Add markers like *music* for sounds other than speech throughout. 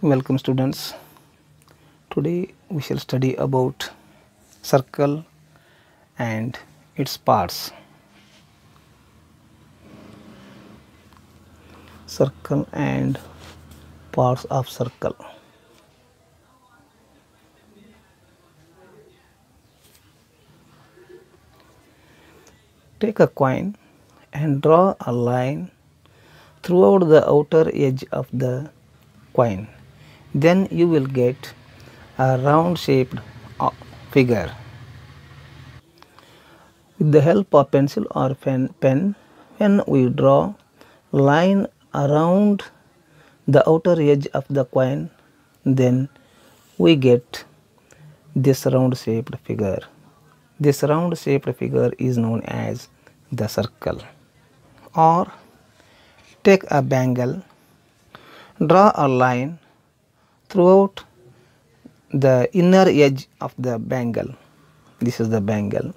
Welcome students. Today we shall study about circle and its parts. Circle and parts of circle. Take a coin and draw a line throughout the outer edge of the coin. Then you will get a round shaped uh, figure. With the help of pencil or pen, pen when we draw line around the outer edge of the coin then we get this round shaped figure. This round shaped figure is known as the circle. Or take a bangle, draw a line throughout the inner edge of the bangle. This is the bangle.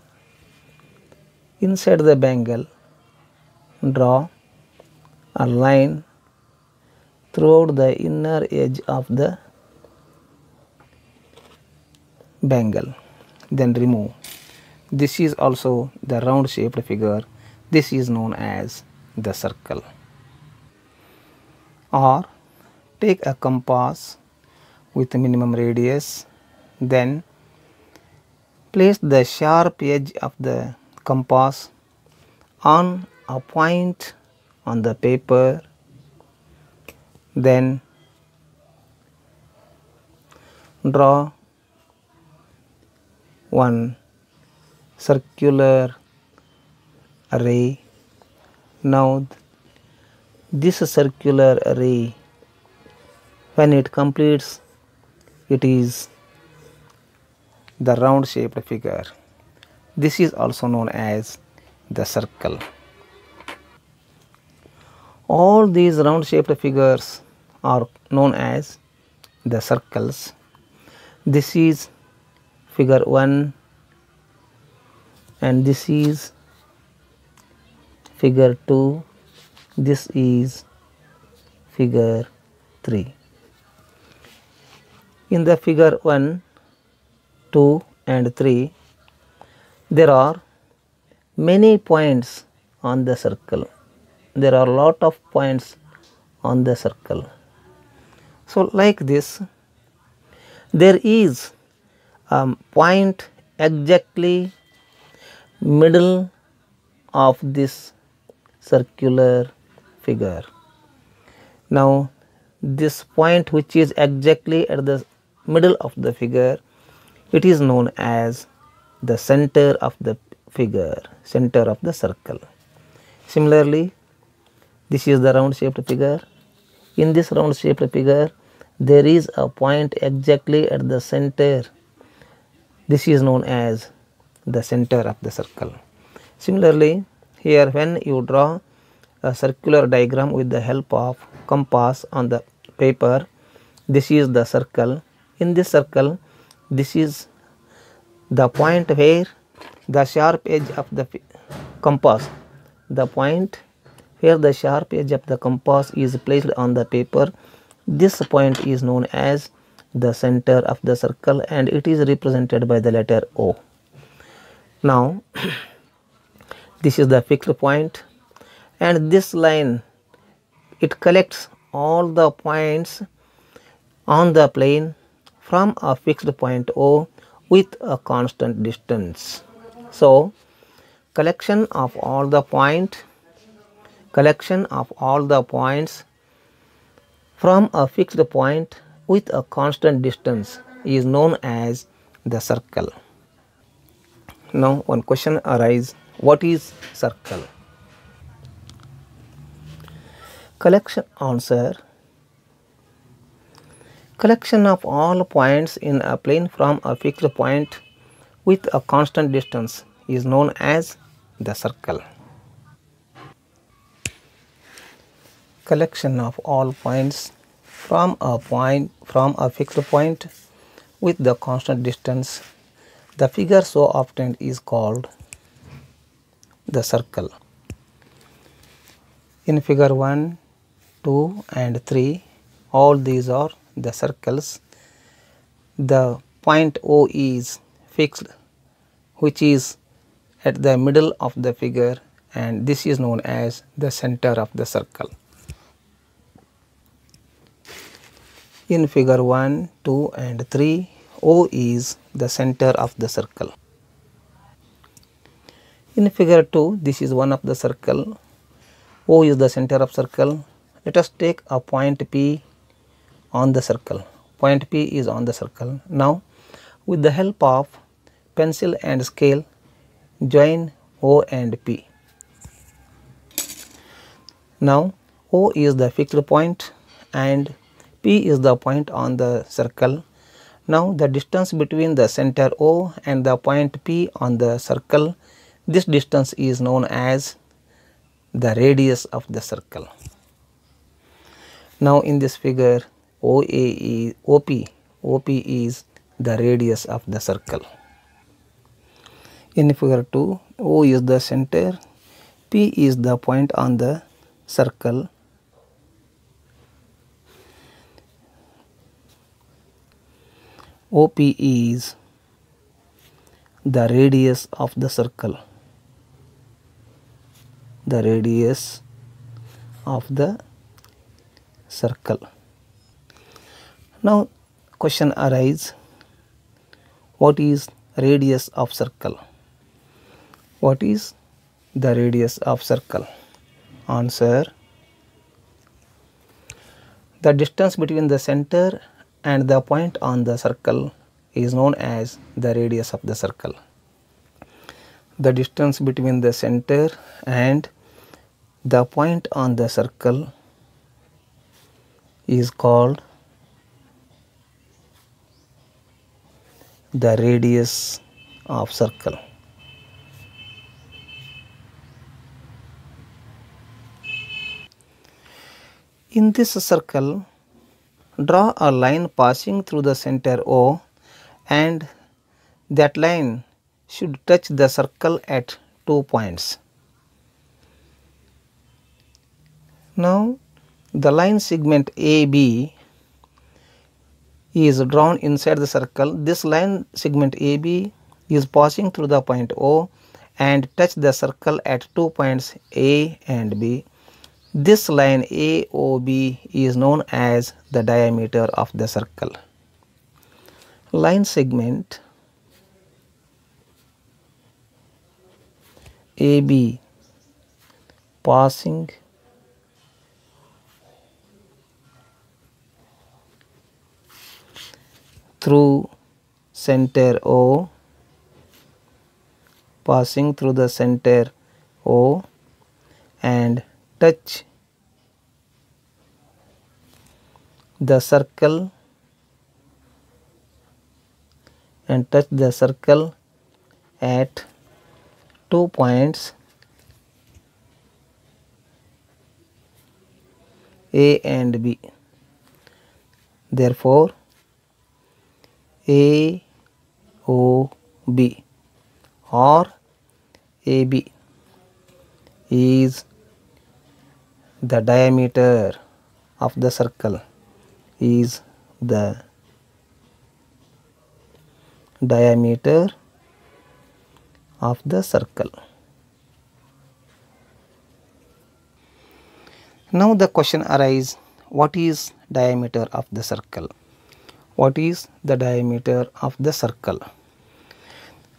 Inside the bangle, draw a line throughout the inner edge of the bangle. Then remove. This is also the round shaped figure. This is known as the circle. Or take a compass with minimum radius then place the sharp edge of the compass on a point on the paper then draw one circular array. Now this circular array when it completes it is the round shaped figure. This is also known as the circle. All these round shaped figures are known as the circles. This is figure 1 and this is figure 2 this is figure 3 in the figure 1 2 and 3 there are many points on the circle. There are lot of points on the circle. So like this there is a point exactly middle of this circular figure. Now this point which is exactly at the middle of the figure it is known as the center of the figure center of the circle. Similarly this is the round shaped figure. In this round shaped figure there is a point exactly at the center. This is known as the center of the circle. Similarly here when you draw a circular diagram with the help of compass on the paper this is the circle in this circle this is the point where the sharp edge of the compass the point where the sharp edge of the compass is placed on the paper this point is known as the center of the circle and it is represented by the letter O. Now *clears throat* this is the fixed point and this line it collects all the points on the plane from a fixed point O with a constant distance. So collection of all the point collection of all the points from a fixed point with a constant distance is known as the circle. Now one question arises what is circle? Collection answer collection of all points in a plane from a fixed point with a constant distance is known as the circle. Collection of all points from a point from a fixed point with the constant distance the figure so obtained is called the circle. In figure 1, 2 and 3 all these are the circles the point O is fixed which is at the middle of the figure and this is known as the center of the circle. In figure 1, 2 and 3 O is the center of the circle. In figure 2 this is one of the circle O is the center of circle. Let us take a point P on the circle. Point P is on the circle. Now with the help of pencil and scale join O and P. Now O is the fixed point and P is the point on the circle. Now the distance between the center O and the point P on the circle this distance is known as the radius of the circle. Now in this figure OA is OP, OP is the radius of the circle. In figure 2, O is the center, P is the point on the circle. OP is the radius of the circle the radius of the circle. Now question arise what is radius of circle? What is the radius of circle? Answer the distance between the center and the point on the circle is known as the radius of the circle the distance between the center and the point on the circle is called the radius of circle. In this circle, draw a line passing through the center O and that line should touch the circle at two points. Now, the line segment AB is drawn inside the circle. This line segment AB is passing through the point O and touch the circle at two points A and B. This line AOB is known as the diameter of the circle. Line segment AB passing through center O passing through the center O and touch the circle and touch the circle at two points A and B. Therefore, A O B or A B is the diameter of the circle is the diameter of the circle. Now the question arises what is diameter of the circle? What is the diameter of the circle?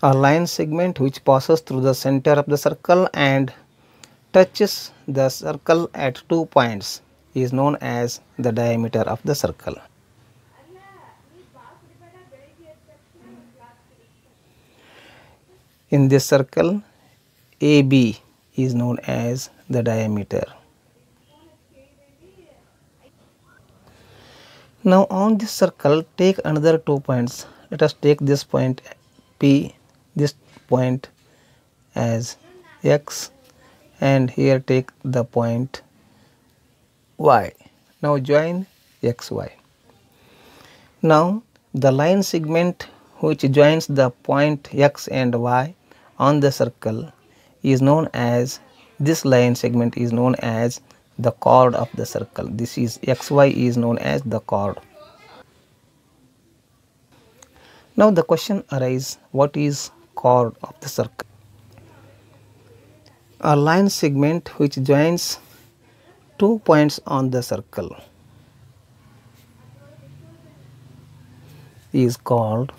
A line segment which passes through the center of the circle and touches the circle at two points is known as the diameter of the circle. In this circle, AB is known as the diameter. Now on this circle take another two points. Let us take this point P, this point as X and here take the point Y. Now join XY. Now the line segment which joins the point X and Y on the circle is known as this line segment is known as the chord of the circle this is xy is known as the chord Now the question arises what is chord of the circle? A line segment which joins two points on the circle is called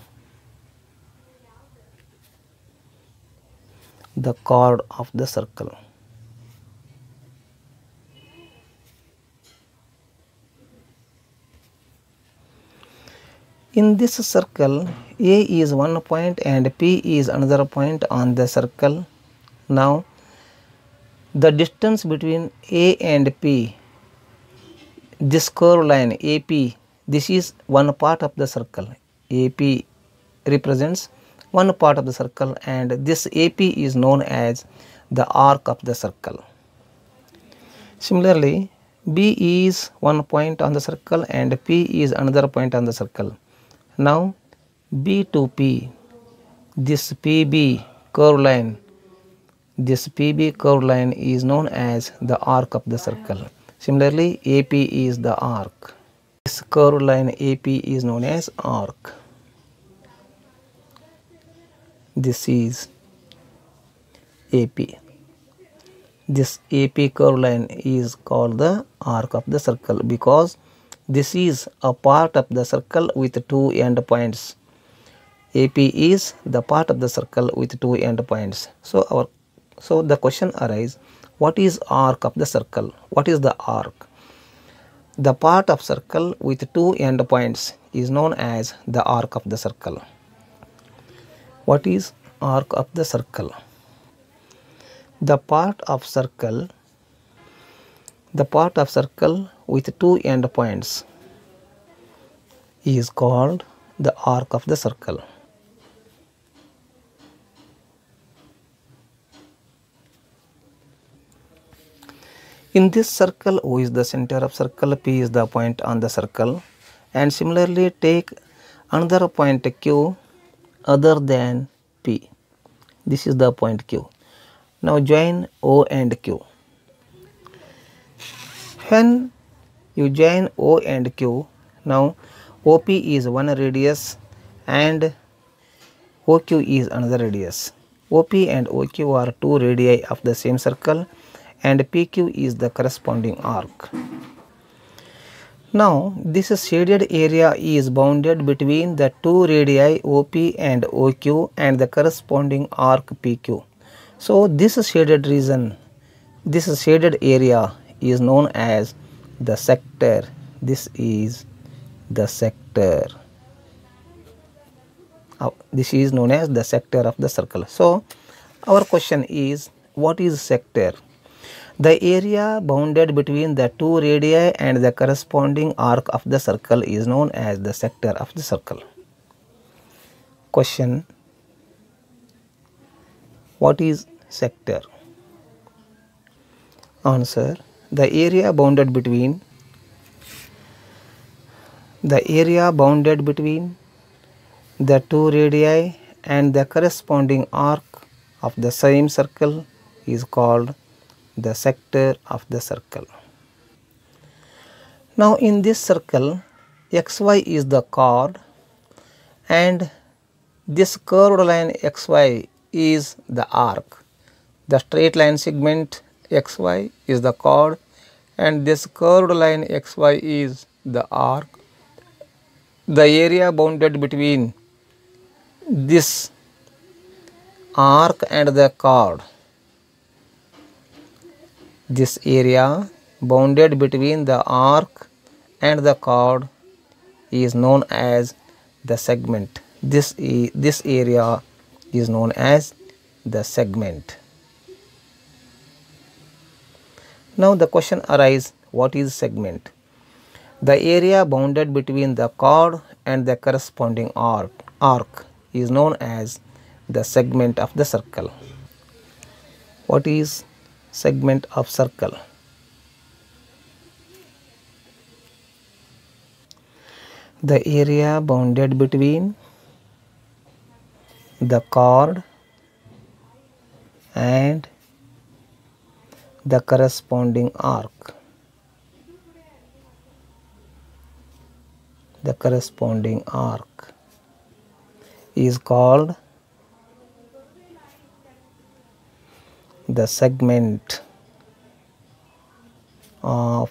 the chord of the circle. In this circle, A is one point and P is another point on the circle. Now, the distance between A and P, this curved line AP, this is one part of the circle. AP represents one part of the circle and this AP is known as the arc of the circle. Similarly, B is one point on the circle and P is another point on the circle. Now B to P, this PB curve line, this PB curve line is known as the arc of the circle. Similarly, AP is the arc. This curve line AP is known as arc. This is AP. This AP curve line is called the arc of the circle because this is a part of the circle with two end points. AP is the part of the circle with two end points. So our so the question arises what is arc of the circle? What is the arc? The part of circle with two end points is known as the arc of the circle. What is arc of the circle? The part of circle the part of circle with two end points is called the arc of the circle. In this circle, O is the center of circle, P is the point on the circle and similarly take another point Q other than P. This is the point Q. Now join O and Q. When you join O and Q, now OP is one radius and OQ is another radius. OP and OQ are two radii of the same circle and PQ is the corresponding arc. Now this shaded area is bounded between the two radii OP and OQ and the corresponding arc PQ. So this shaded region, this shaded area is known as the sector. This is the sector. This is known as the sector of the circle. So our question is what is sector? The area bounded between the two radii and the corresponding arc of the circle is known as the sector of the circle. Question What is sector? Answer The area bounded between the area bounded between the two radii and the corresponding arc of the same circle is called the sector of the circle. Now in this circle xy is the chord and this curved line xy is the arc. The straight line segment xy is the chord and this curved line xy is the arc. The area bounded between this arc and the chord this area bounded between the arc and the chord is known as the segment. This, this area is known as the segment. Now the question arises what is segment? The area bounded between the chord and the corresponding arc, arc is known as the segment of the circle. What is segment of circle. The area bounded between the chord and the corresponding arc. The corresponding arc is called the segment of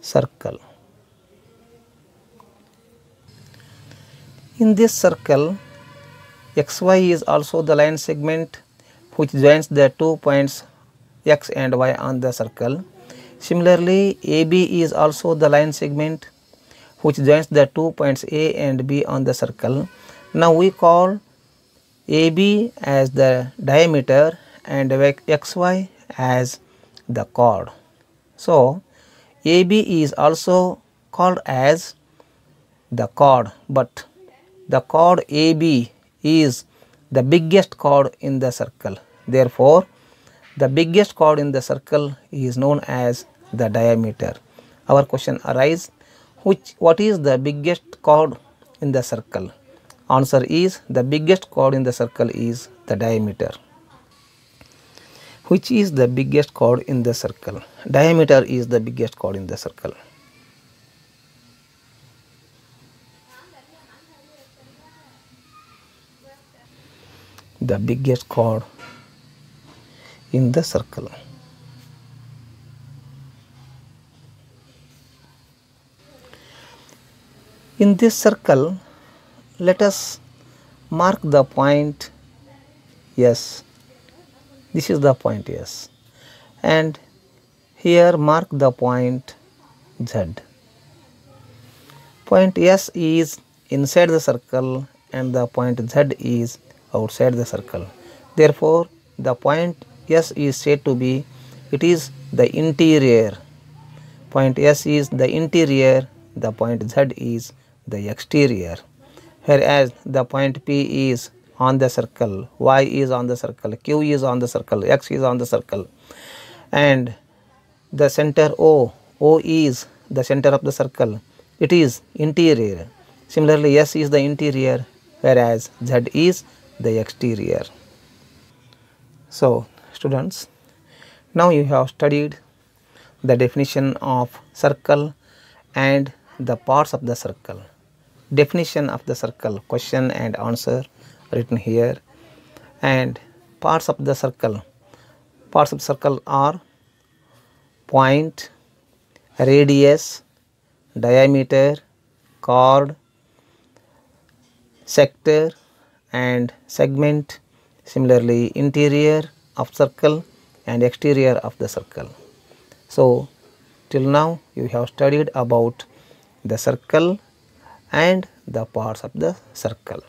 circle. In this circle, xy is also the line segment which joins the two points x and y on the circle. Similarly, AB is also the line segment which joins the two points A and B on the circle. Now we call AB as the diameter and XY as the chord. So, AB is also called as the chord, but the chord AB is the biggest chord in the circle. Therefore, the biggest chord in the circle is known as the diameter. Our question arises which what is the biggest chord in the circle? Answer is the biggest chord in the circle is the diameter. Which is the biggest chord in the circle? Diameter is the biggest chord in the circle. The biggest chord in the circle. In this circle, let us mark the point S. This is the point S. And here mark the point Z. Point S is inside the circle and the point Z is outside the circle. Therefore, the point S is said to be it is the interior. Point S is the interior, the point Z is the exterior whereas the point P is on the circle, Y is on the circle, Q is on the circle, X is on the circle and the center O, O is the center of the circle, it is interior. Similarly, S is the interior whereas Z is the exterior. So, students, now you have studied the definition of circle and the parts of the circle. Definition of the circle question and answer written here. And parts of the circle. Parts of circle are point radius diameter chord sector and segment. Similarly interior of circle and exterior of the circle so till now you have studied about the circle and the parts of the circle.